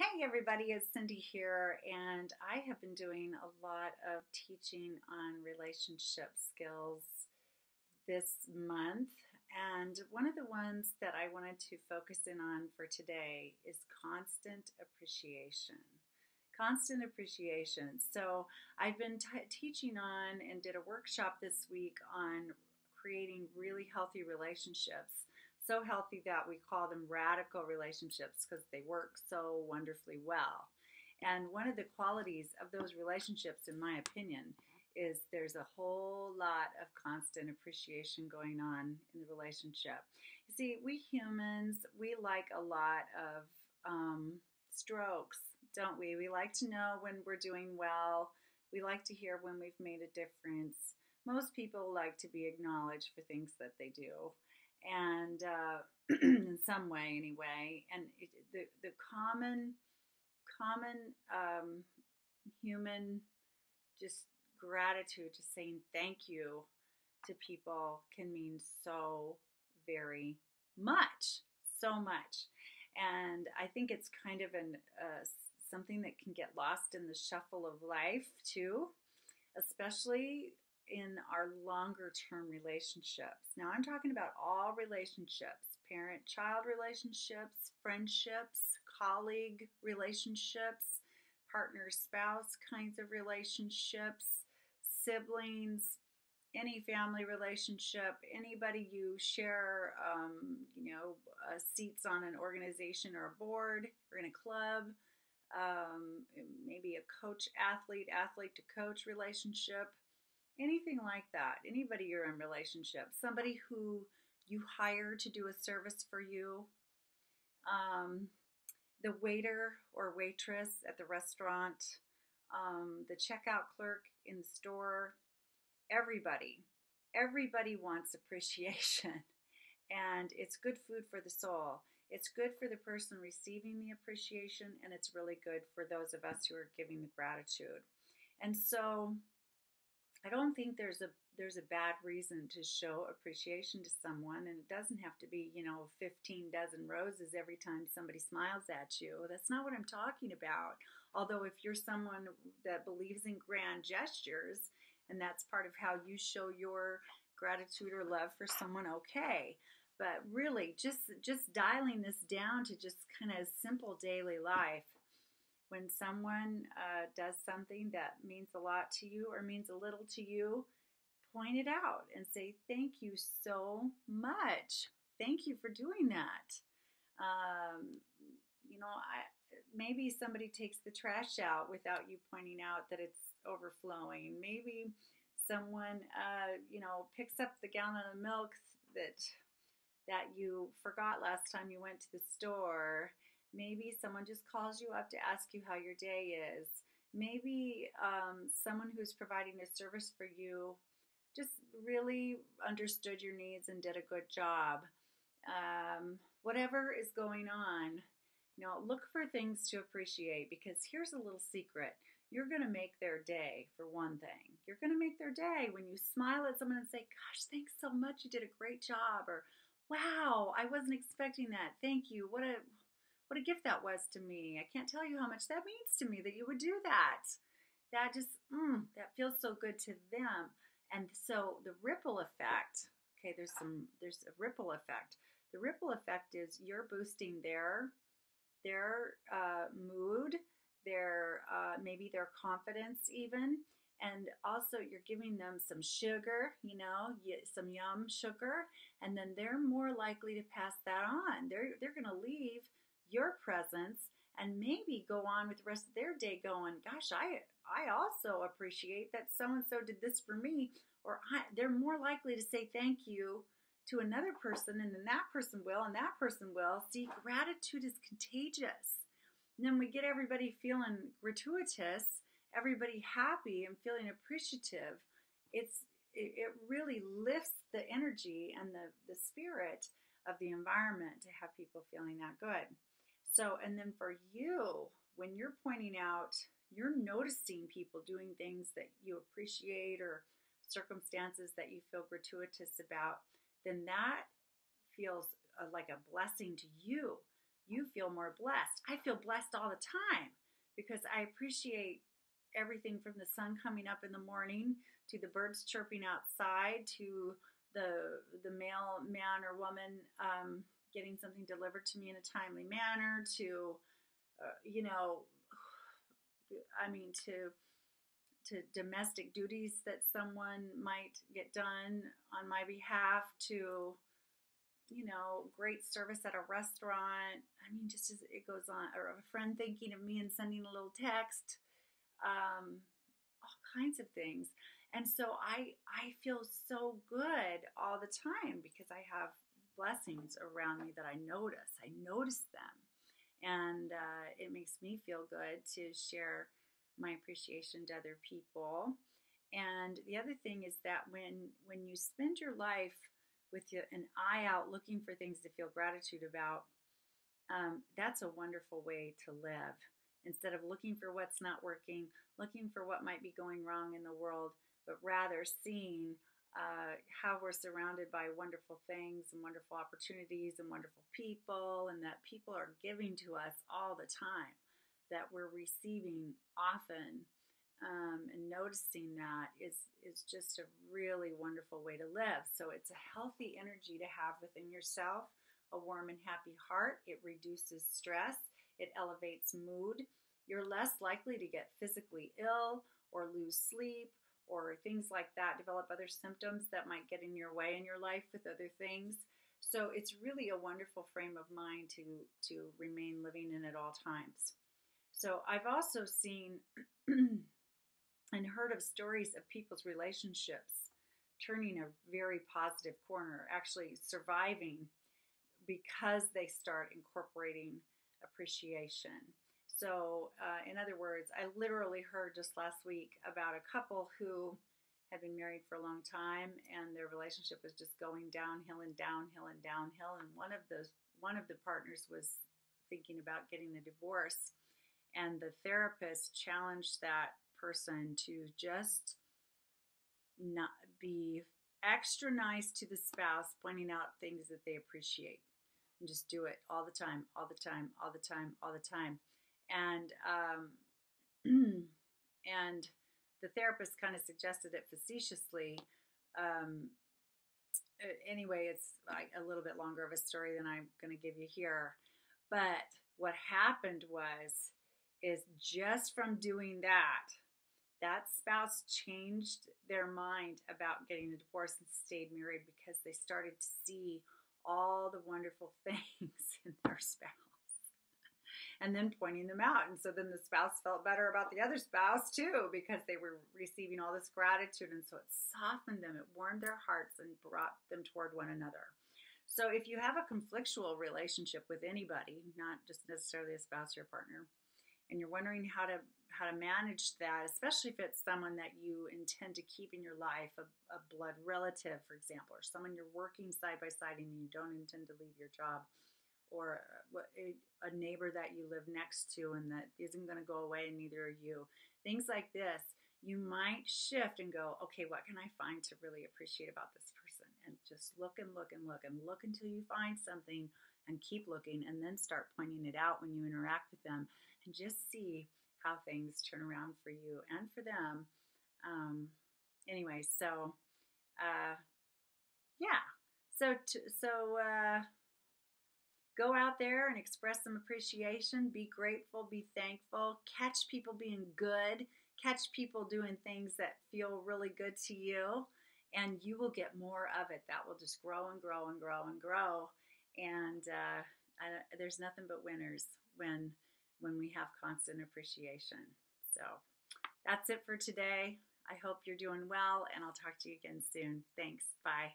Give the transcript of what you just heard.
Hey everybody, it's Cindy here, and I have been doing a lot of teaching on relationship skills this month. And one of the ones that I wanted to focus in on for today is constant appreciation. Constant appreciation. So, I've been teaching on and did a workshop this week on creating really healthy relationships so healthy that we call them radical relationships because they work so wonderfully well. And one of the qualities of those relationships, in my opinion, is there's a whole lot of constant appreciation going on in the relationship. You see, we humans, we like a lot of um, strokes, don't we? We like to know when we're doing well. We like to hear when we've made a difference. Most people like to be acknowledged for things that they do and uh, in some way anyway. And it, the the common common um, human just gratitude, just saying thank you to people can mean so very much, so much. And I think it's kind of an uh, something that can get lost in the shuffle of life too, especially in our longer term relationships. Now, I'm talking about all relationships parent child relationships, friendships, colleague relationships, partner spouse kinds of relationships, siblings, any family relationship, anybody you share, um, you know, uh, seats on an organization or a board or in a club. Um, maybe a coach athlete, athlete to coach relationship, anything like that, anybody you're in relationship, somebody who you hire to do a service for you, um, the waiter or waitress at the restaurant, um, the checkout clerk in the store, everybody, everybody wants appreciation. And it's good food for the soul. It's good for the person receiving the appreciation, and it's really good for those of us who are giving the gratitude. And so, I don't think there's a there's a bad reason to show appreciation to someone and it doesn't have to be, you know, 15 dozen roses every time somebody smiles at you. That's not what I'm talking about. Although if you're someone that believes in grand gestures and that's part of how you show your gratitude or love for someone, okay. But really just just dialing this down to just kind of simple daily life when someone uh, does something that means a lot to you or means a little to you, point it out and say, Thank you so much. Thank you for doing that. Um, you know, I, maybe somebody takes the trash out without you pointing out that it's overflowing. Maybe someone, uh, you know, picks up the gallon of milk that that you forgot last time you went to the store Maybe someone just calls you up to ask you how your day is. Maybe um, someone who's providing a service for you just really understood your needs and did a good job. Um, whatever is going on, you know, look for things to appreciate because here's a little secret. You're going to make their day, for one thing. You're going to make their day when you smile at someone and say, Gosh, thanks so much. You did a great job. Or, Wow, I wasn't expecting that. Thank you. What a what a gift that was to me. I can't tell you how much that means to me that you would do that. That just, mm, that feels so good to them. And so the ripple effect, okay, there's some, there's a ripple effect. The ripple effect is you're boosting their, their uh, mood, their, uh, maybe their confidence even. And also, you're giving them some sugar, you know, some yum sugar, and then they're more likely to pass that on. They're they're going to leave your presence and maybe go on with the rest of their day going, gosh, I I also appreciate that so and so did this for me or I, they're more likely to say thank you to another person and then that person will and that person will. See, gratitude is contagious. And then we get everybody feeling gratuitous, everybody happy and feeling appreciative. It's it, it really lifts the energy and the, the spirit of the environment to have people feeling that good. So, and then for you, when you're pointing out, you're noticing people doing things that you appreciate or circumstances that you feel gratuitous about, then that feels uh, like a blessing to you. you feel more blessed. I feel blessed all the time because I appreciate everything from the sun coming up in the morning to the birds chirping outside to the the mail man or woman um, getting something delivered to me in a timely manner to uh, you know i mean to to domestic duties that someone might get done on my behalf to you know great service at a restaurant. I mean just as it goes on or a friend thinking of me and sending a little text um, all kinds of things. And so i i feel so good all the time because i have blessings around me that I notice. I notice them. And uh, it makes me feel good to share my appreciation to other people. And the other thing is that when when you spend your life with an eye out looking for things to feel gratitude about, um, that's a wonderful way to live. Instead of looking for what's not working, looking for what might be going wrong in the world, but rather seeing uh, how we're surrounded by wonderful things and wonderful opportunities and wonderful people, and that people are giving to us all the time, that we're receiving often. Um, and noticing that is is just a really wonderful way to live. So it's a healthy energy to have within yourself, a warm and happy heart. It reduces stress. It elevates mood. You're less likely to get physically ill or lose sleep or things like that, develop other symptoms that might get in your way in your life with other things. So it's really a wonderful frame of mind to to remain living in at all times. So I've also seen and heard of stories of people's relationships turning a very positive corner, actually surviving because they start incorporating appreciation. So, uh, in other words, I literally heard just last week about a couple who had been married for a long time and their relationship was just going downhill and downhill and downhill. And one of those, one of the partners was thinking about getting a divorce, and the therapist challenged that person to just not be extra nice to the spouse, pointing out things that they appreciate. And just do it all the time, all the time, all the time, all the time and um, and the therapist kind of suggested it facetiously. Um, anyway, it's like a little bit longer of a story than I'm going to give you here. But what happened was, is just from doing that, that spouse changed their mind about getting a divorce and stayed married because they started to see all the wonderful things in their spouse and then pointing them out. And so then the spouse felt better about the other spouse too because they were receiving all this gratitude. And so it softened them, it warmed their hearts, and brought them toward one another. So if you have a conflictual relationship with anybody, not just necessarily a spouse or a partner, and you're wondering how to how to manage that, especially if it's someone that you intend to keep in your life, a, a blood relative, for example, or someone you're working side by side and you don't intend to leave your job, or a, a neighbor that you live next to and that isn't going to go away, and neither are you. Things like this, you might shift and go, okay, what can I find to really appreciate about this person? And just look and look and look and look until you find something and keep looking and then start pointing it out when you interact with them and just see how things turn around for you and for them. Um, anyway, so uh, yeah, so t- so uh, go out there and express some appreciation, be grateful, be thankful, catch people being good, catch people doing things that feel really good to you, and you will get more of it. That will just grow and grow and grow and grow. And uh, I, there's nothing but winners when when we have constant appreciation. So that's it for today. I hope you're doing well, and I'll talk to you again soon. Thanks. Bye.